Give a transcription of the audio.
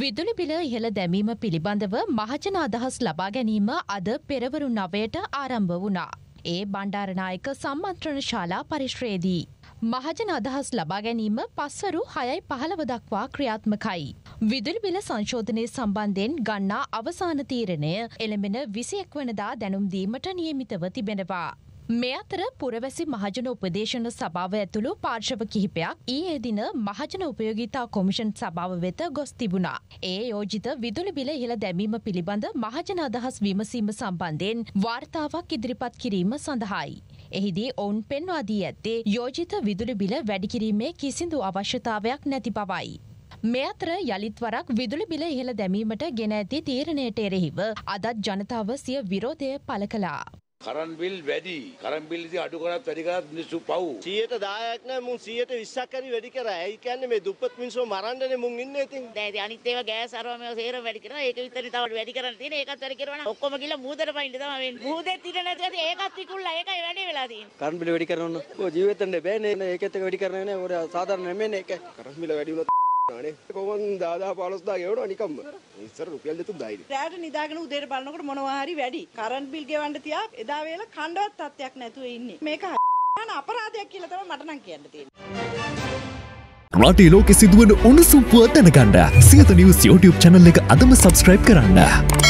විදුලි බිල ඉහළ දැමීම පිළිබඳව මහජන අදහස් ලබා ගැනීම අද පෙරවරු නවයට ආරම්භ වුණා. ඒ බණ්ඩාරනායක සම්මන්ත්‍රණ ශාලා පරිශ්‍රයේදී. මහජන අදහස් ලබා ගැනීම පස්වරු හයයි පහළව දක්වා ක්‍රියාත්මකයි. විදුලි බිල සංශෝධනය සම්බන්ධයෙන් ගන්නා අවසාන තීරණය එළඹෙන විසියෙක් වනදා දැනුම් දීමට නියමිතව තිබෙනවා. මේ අතර පුරවැසි මහජන උපදේශන සභාව ඇතුළු පාර්ශව කිහිපයක් ඊයේ දින මහජන උපයෝගීතා කොමිෂන් සභාව වෙත ගොස් තිබුණා. ඒ යෝජිත විදුලි බිල ඉහළ දැමීම පිළිබඳ මහජන අදහස් විමසීම සම්බන්ධයෙන් වාර්තාවක් ඉදිරිපත් කිරීම සඳහායි. එහිදී ඔවුන් පෙන්වා දී ඇත්තේ යෝජිත විදුලි බිල වැඩිකිරීමේ කිසිදු අවශ්‍යතාවයක් නැති බවයි. මේ අතර යළිත් වරක් විදුලි බිල ඉහළ දැමීමට ගෙන ඇති තීරණයට එරෙහිව අදත් ජනතාව සිය විරෝධය පළ කළා. කරන් බිල් වැඩි කරන් බිල් ඉතින් අඩු කරත් වැඩි කරත් මිනිස්සු පව් 110ක් නෑ මුන් 120ක් හරි වැඩි කරා. ඒ කියන්නේ මේ දුප්පත් මිනිස්සු මරන්නනේ මුන් ඉන්නේ ඉතින්. දැන් ඉතින් අනිත් ඒවා ගෑස් අරව මේවා සේරම වැඩි කරනවා. ඒක විතරයි තව වැඩි කරන්න තියෙන්නේ. ඒකත් වැඩි කරනවා නම් ඔක්කොම ගිහලා මූදට පයින්න තමයි වෙන්නේ. මූදෙත් ඉඳ නැතුව ඒකත් විකුල්ලා ඒකයි වැඩි වෙලා තියෙන්නේ. කරන් බිල වැඩි කරන්න ඕන. ඔය ජීවිතෙන් බෑනේ. ඒකත් එක වැඩි කරන්නේ නෑ. ඔය සාධාරණ නෙමෙයිනේ ඒක. කරස් මිල වැඩි වුණොත් නේ කොහොමද දාදා 15000 ගෙවනවා නිකම්ම? ඉස්සර රුපියල් 2000යි රෑට නිදාගෙන උදේට බලනකොට මොනවා හරි වැඩි. කරන්ට් බිල් ගෙවන්න තියා එදා වේල කණ්ඩවත් තත්ත්වයක් නැතුව ඉන්නේ. මේක හරියට අපරාධයක් කියලා තමයි මට නම් කියන්න තියෙන්නේ. රටේ ලෝකෙ සිදුවන උණුසුම් පුවත් දැනගන්න. සියත නිවස් YouTube channel එක අදම subscribe කරන්න.